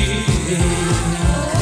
you.